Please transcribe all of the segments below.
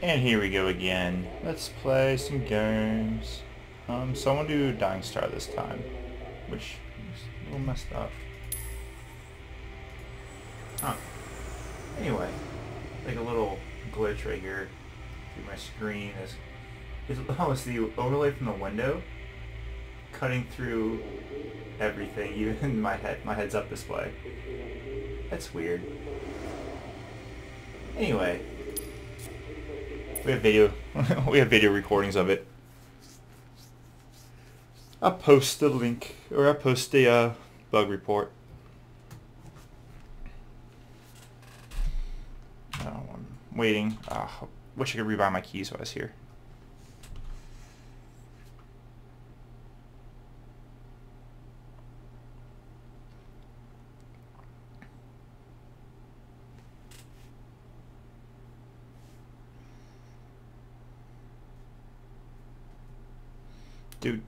And here we go again. Let's play some games. Um, so I want to do Dying Star this time, which is a little messed up. Huh. Anyway, like a little glitch right here through my screen is, is oh, it's the overlay from the window cutting through everything, even my head, my heads-up display. That's weird. Anyway, we have video. we have video recordings of it. I'll post the link, or I'll post the uh, bug report. Oh, I'm waiting. Uh, wish I could rebuy my keys while I was here.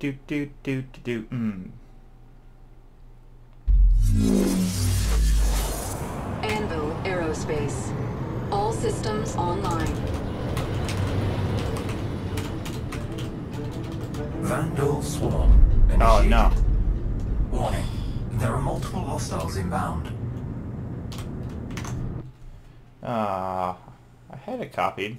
Do do do do do do. Mm. Anvil Aerospace. All systems online. Vanduul Swarm. Oh initiated. no. Warning. There are multiple hostiles inbound. Ah, I had it copied.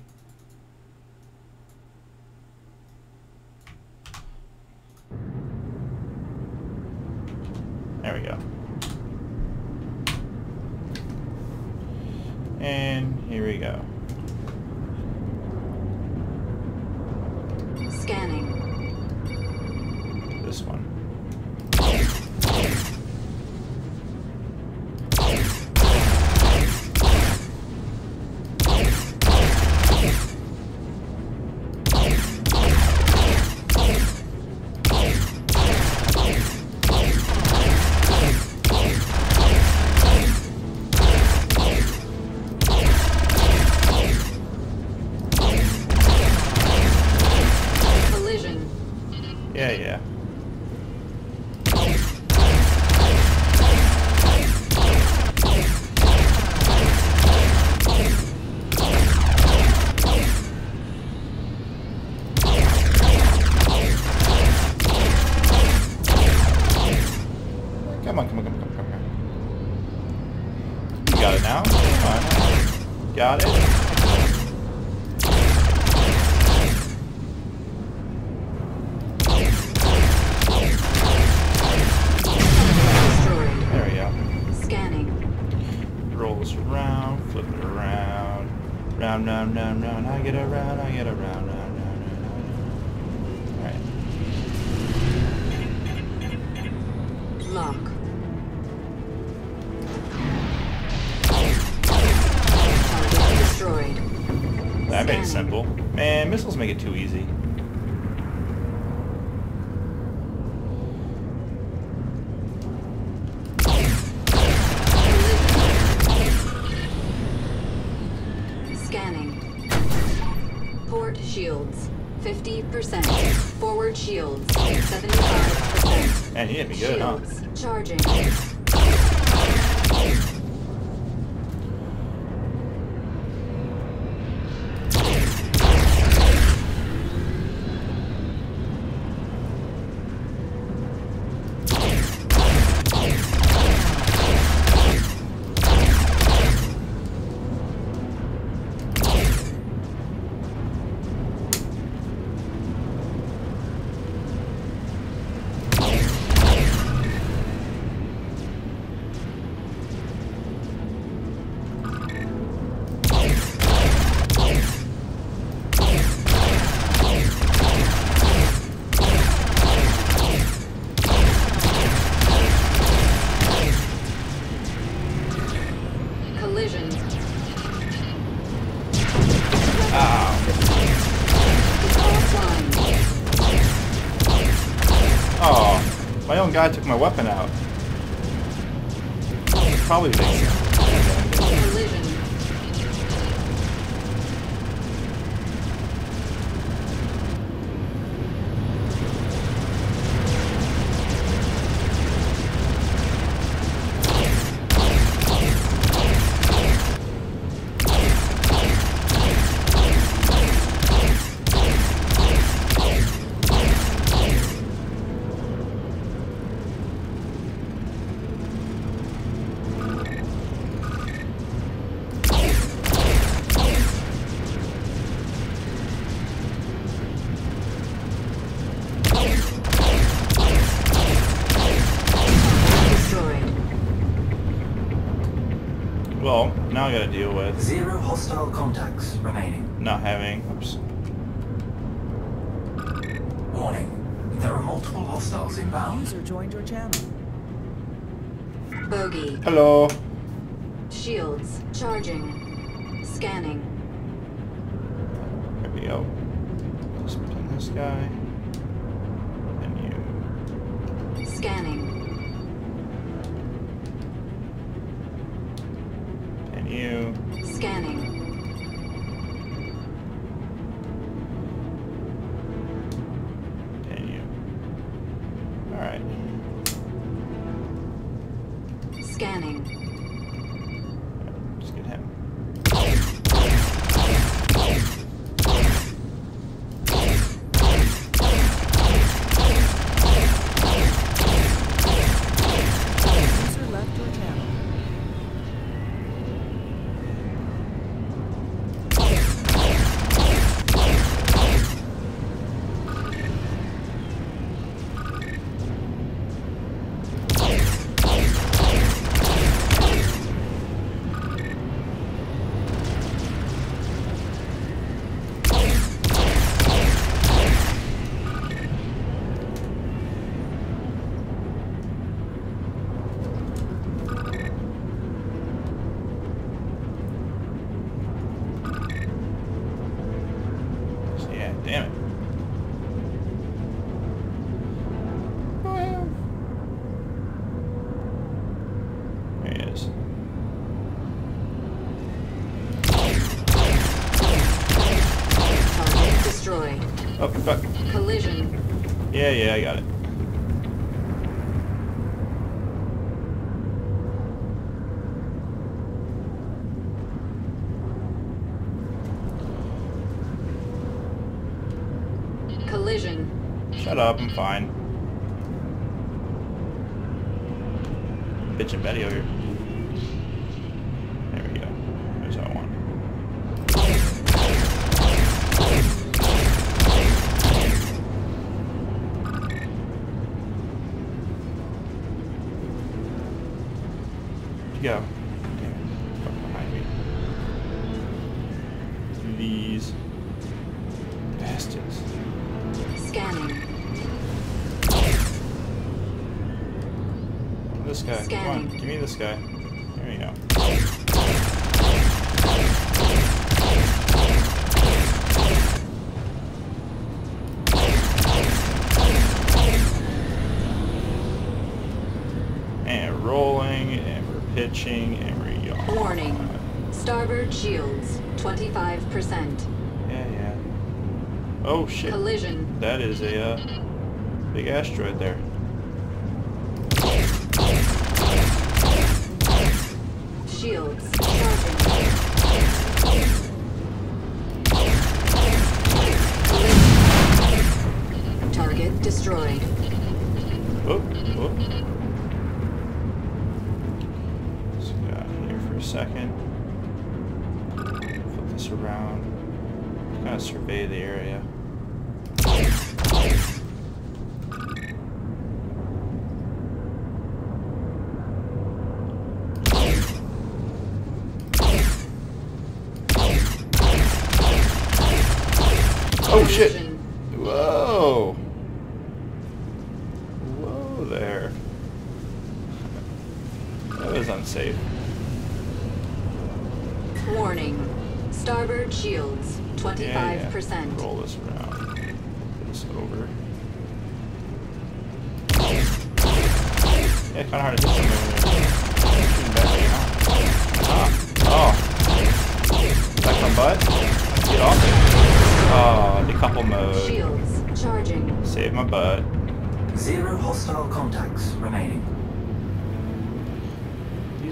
We go. And here we go. Good, huh? Charging. Own guy took my weapon out. Probably thinks. Hostile contacts remaining. Not having. Oops. Warning. There are multiple hostiles inbound. User joined your channel. Bogey. Hello. Shields. Charging. Scanning. There we go. Let's pin this guy. Scanning. Let's get him. User left your channel. Yeah, damn it. Well. There he is. Target destroyed. Oh, fuck. Collision. Yeah, yeah, I got it. Collision. Shut up, I'm fine. Bitch and Betty over here. There we go. There's that one. Where'd go? Damn it. Fuck behind me. These bastards. Scanning. This guy. Come on, give me this guy. There you go. And rolling, and pitching, and we're. Warning. Starboard shields. 25%. Yeah, yeah. Oh shit. Collision. That is a uh, big asteroid there. Shields. Charging. Target destroyed. Whoop, whoop. Let's go out here for a second. Flip this around. Kind of survey the area. Oh shit!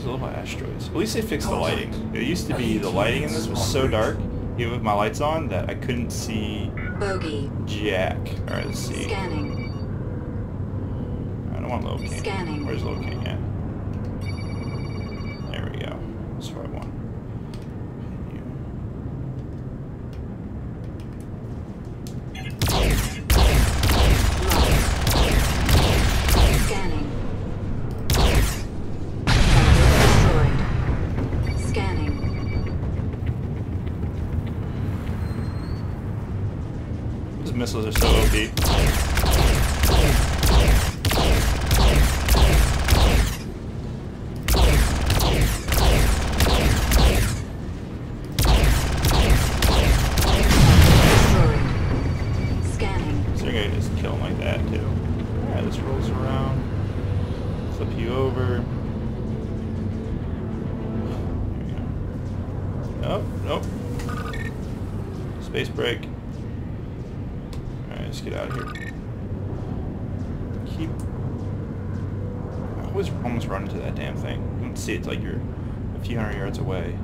These little asteroids. At least they fixed the lighting. It used to be the lighting in this was so dark, even with my lights on, that I couldn't see Bogey. jack. Alright, let's see. Scanning. I don't want Low King. Scanning. Where's Low King don't see it till, like you're a few hundred yards away.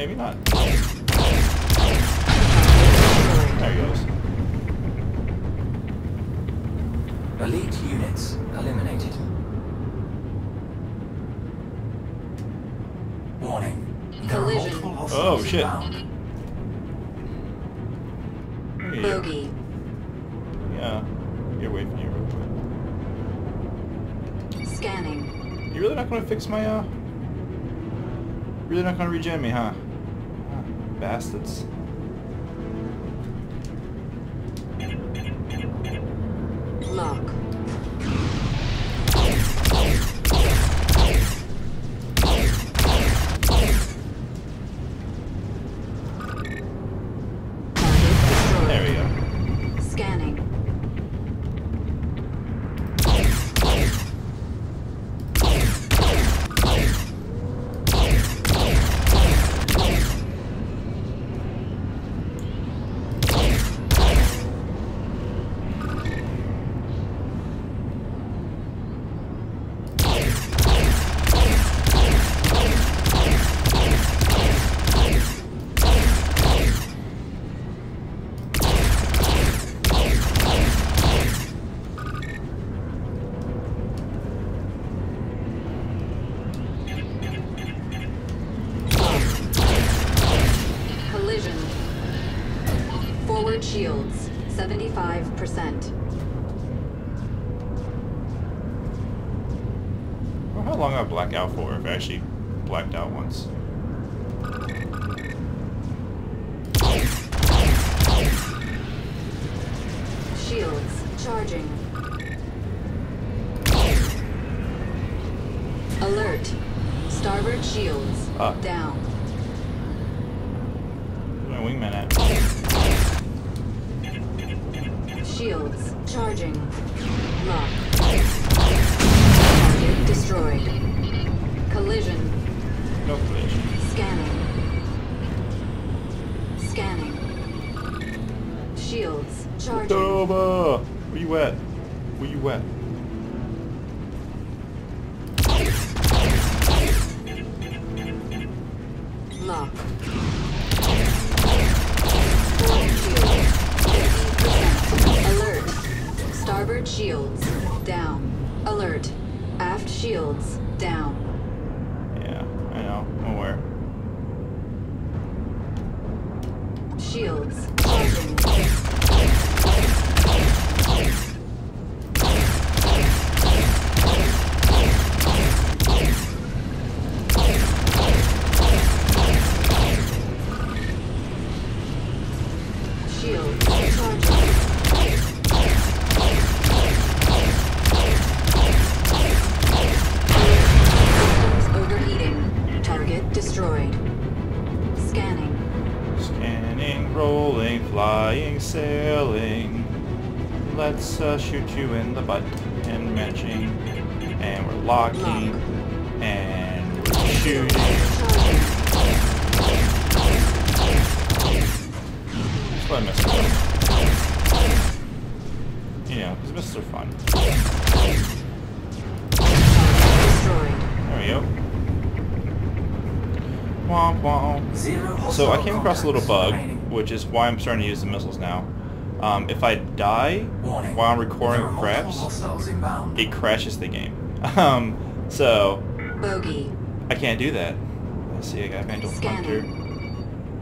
Maybe not. There he goes. Elite units eliminated. Warning. There are Collision. multiple Oh, shit. inbound. There you go. Bogey. Yeah. Get away from you real quick. Scanning. You really not gonna fix my, uh... Really not gonna regen me, huh? Bastards. Lock. Where's my wingman at? Shields charging. Lock. Target destroyed. Collision. No collision. Scanning. Scanning. Shields charging. Toba! Where you at? Where you at? Shields. Let missiles go. You know, because missiles are fun. There we go. Womp womp. Zero So I came across a little bug, which is why I'm starting to use the missiles now. Um, if I die while I'm recording There are with craps, it crashes the game. Um, so Bogey. I can't do that. Let's see, I got Vanduul Scanning. Hunter.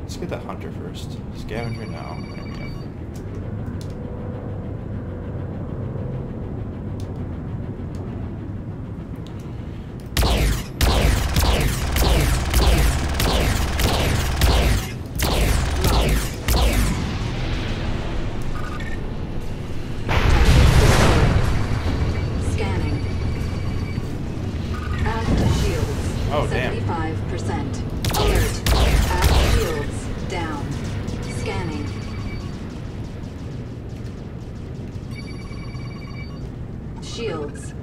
Let's get the Hunter first. Scavenger now.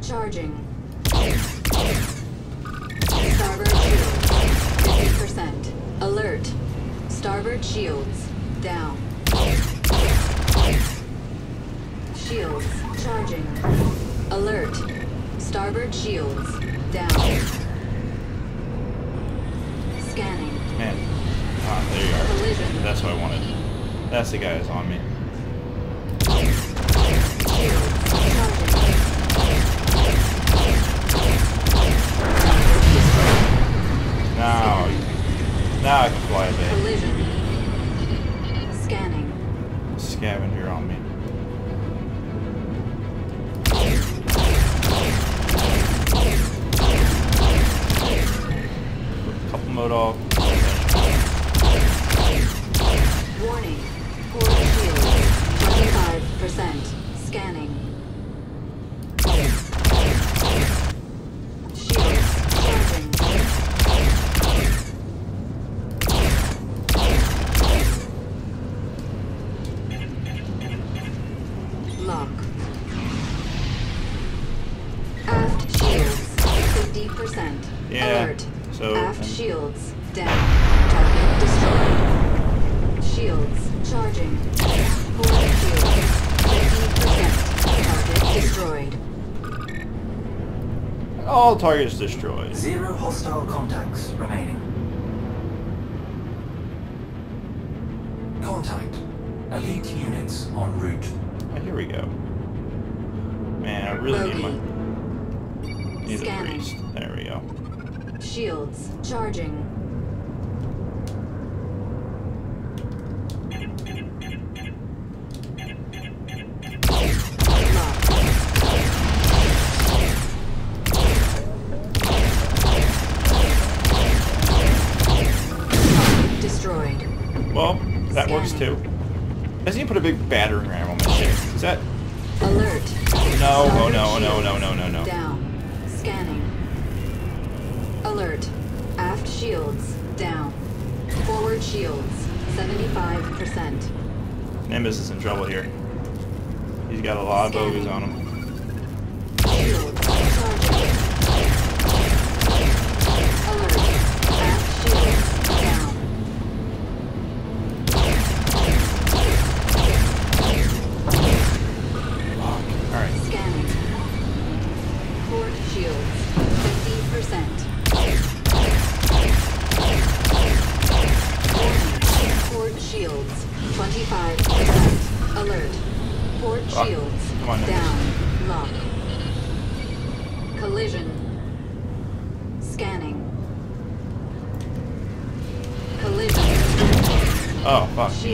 Charging. Starboard shields. 50%. Alert. Starboard shields down. Shields charging. Alert. Starboard shields down. Scanning. Man. Ah, there you are. Collision. That's what I wanted. That's the guy Now, now I can fly a bit. Collision. Scanning. Scavenger on me. Couple mode off. Warning. Forward shield. 25%. Scanning. 50%. Yeah, Alert. so, Aft um, shields down. Target destroyed. Shields charging. Forward shields. 50%. Target destroyed. All targets destroyed. Zero hostile contacts remaining. Contact. Elite units en route. Oh, here we go. Man, I really need my... Need a Scanning. priest. There we go. Shields charging.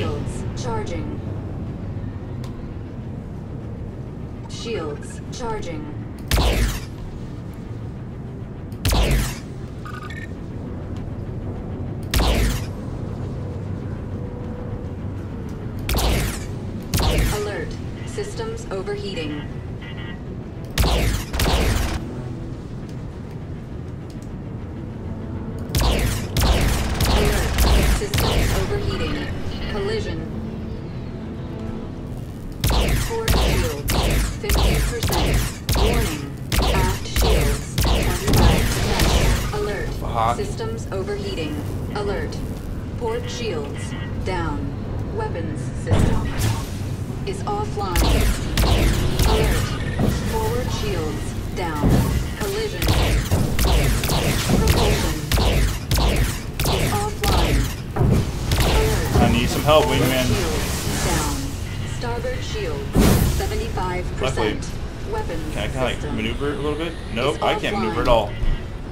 Shields charging. Shields charging. Alert. Systems overheating. Alert. Systems overheating. Collision. Port shields. 50%. Warning. Aft shields. 25%. Alert. Fuck. Systems overheating. Alert. Port shields. Down. Weapons system is offline. Alert. Forward shields. Down. Collision. Is offline. Alert. I need some help, wingman. Starboard shield, 75%. Luckily, Weapons Can I kind of like maneuver a little bit? Nope, I can't maneuver at all.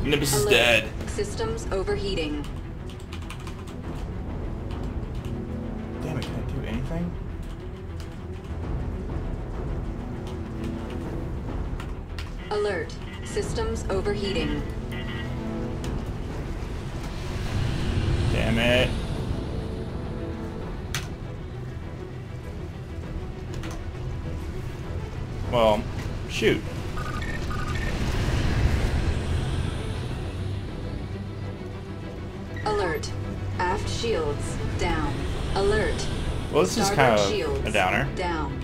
Nimbus is dead. Systems overheating. Damn it, can I do anything? Alert. Systems overheating. Damn it. Well, shoot. Alert. Aft shields down. Alert. Well, this is Starboard kind of shields a downer. Down.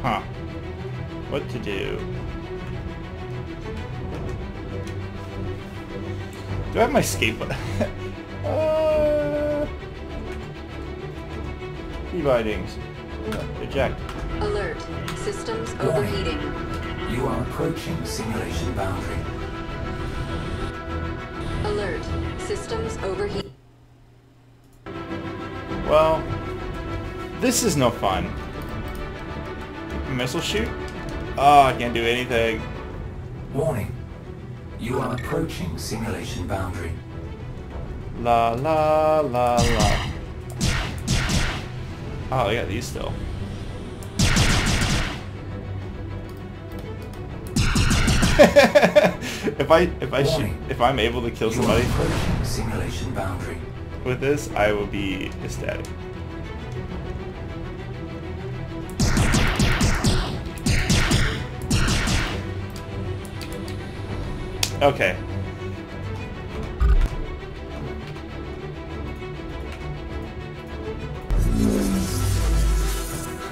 Huh. What to do? Do I have my skateboard? E-bindings. Eject. Alert. Systems overheating. You are approaching simulation boundary. Alert. Systems overheat. Well, this is no fun. Missile shoot? Oh, I can't do anything. Warning. You are approaching simulation boundary. La la la la. Oh, I got these still. if I if I shoot if I'm able to kill somebody simulation boundary. with this, I will be ecstatic. Okay.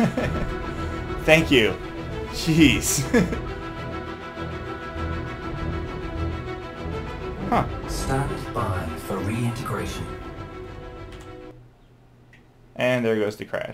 Thank you. Jeez. huh. Stand by for reintegration. And there goes the crash.